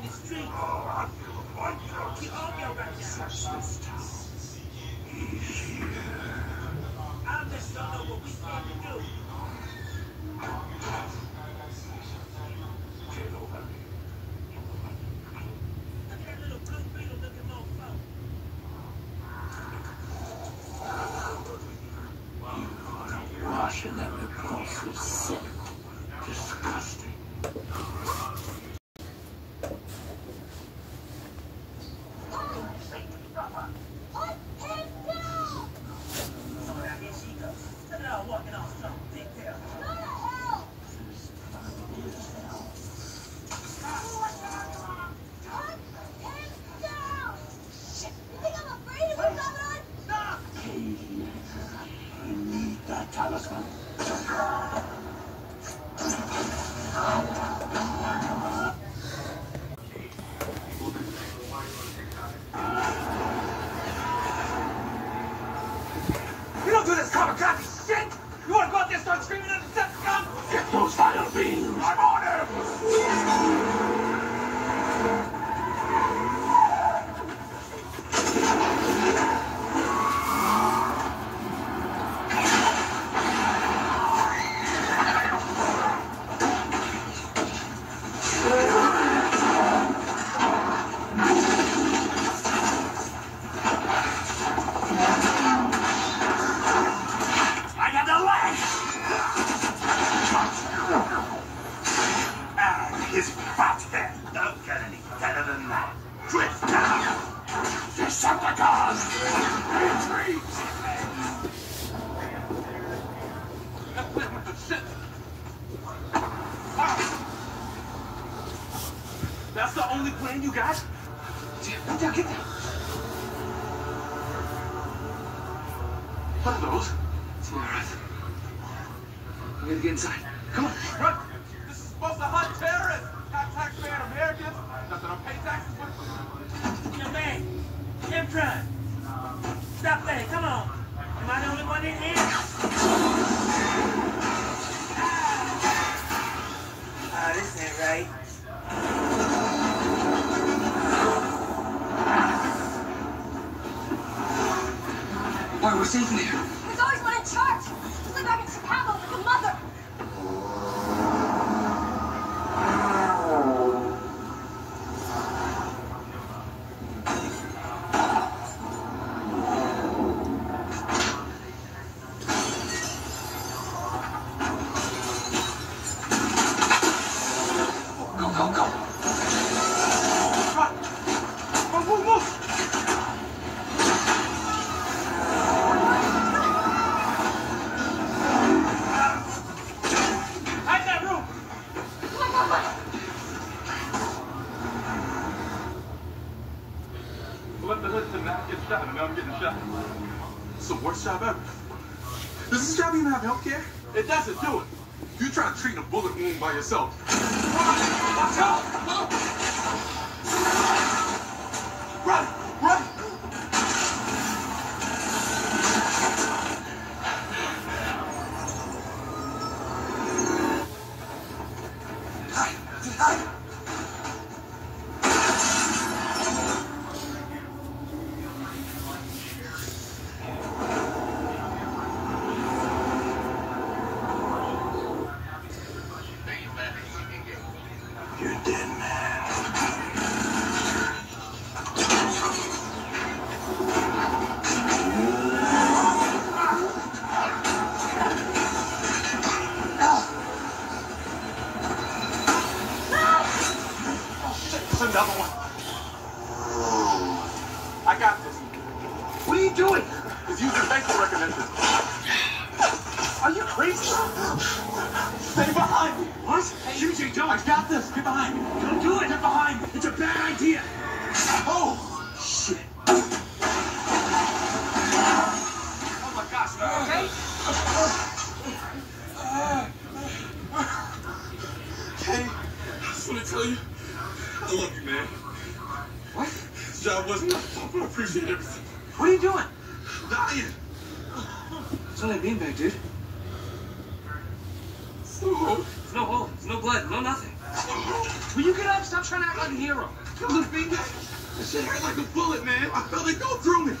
in the street. You all y'all got I just don't know what we plan to do. Look at that little blue beetle looking mofo. Washing them repulsive sick. Disgusting. So now here she goes. Look at her walking all strong, big tail. Katie, I need that His fat head. Don't get any better than that. Drift down! Decepticons! Ah. That's the only plan you got? Get down, get down! What are those? Tiaras. We gotta get inside. Come on, run! Am I the only one in here? Ah, this ain't right. Why, we're safe in here. Shot, I'm getting shot. It's the worst job ever. Does this job even have health care? It doesn't do it. You try to treat a bullet wound by yourself. Watch out! You're dead, man. It's another one. I got this. What are you doing? It's using facial recognition. Are you crazy? Stay behind me. What? Eugene, don't. I got this. Get behind me. Don't do it. Get behind me. It's a bad idea. Oh! Shit. Oh my gosh, okay? Hey, I just want to tell you, I love you, man. What? This job wasn't my fault, but I appreciate everything. What are you doing? Dying. It's only a beanbag, dude. There's no hole. There's no blood. No nothing. Will you get up? Stop trying to act like a hero. On, finger. That shit hurt like a bullet, man. I felt it go through me.